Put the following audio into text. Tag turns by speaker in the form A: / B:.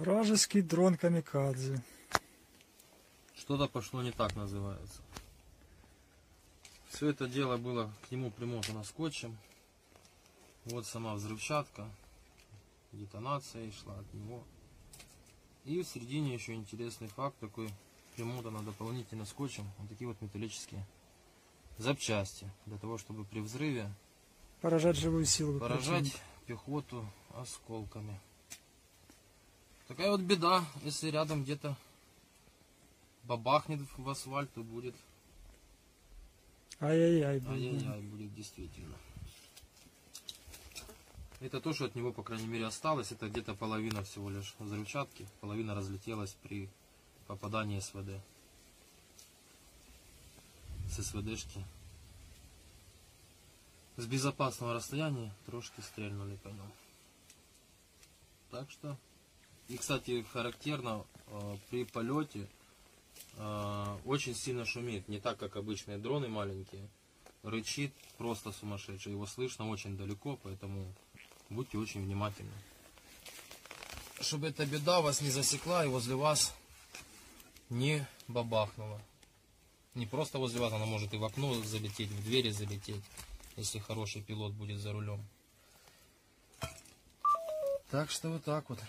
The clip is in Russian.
A: Вражеский дрон камикадзе.
B: Что-то пошло не так называется. Все это дело было к нему примотано скотчем. Вот сама взрывчатка. Детонация шла от него. И в середине еще интересный факт такой. Примотано дополнительно скотчем. Вот такие вот металлические запчасти. Для того, чтобы при взрыве
A: Поражать живую силу.
B: поражать пехоту осколками. Такая вот беда, если рядом где-то бабахнет в асфальт, то будет
A: Ай-яй-яй.
B: ай-яй-яй, будет действительно. Это то, что от него, по крайней мере, осталось. Это где-то половина всего лишь взрывчатки. Половина разлетелась при попадании СВД. С СВДшки. С безопасного расстояния трошки стрельнули по нему. Так что... И, кстати, характерно, э, при полете э, очень сильно шумит. Не так, как обычные дроны маленькие. Рычит просто сумасшедший. Его слышно очень далеко, поэтому будьте очень внимательны. Чтобы эта беда вас не засекла и возле вас не бабахнула. Не просто возле вас, она может и в окно залететь, в двери залететь, если хороший пилот будет за рулем. Так что вот так вот.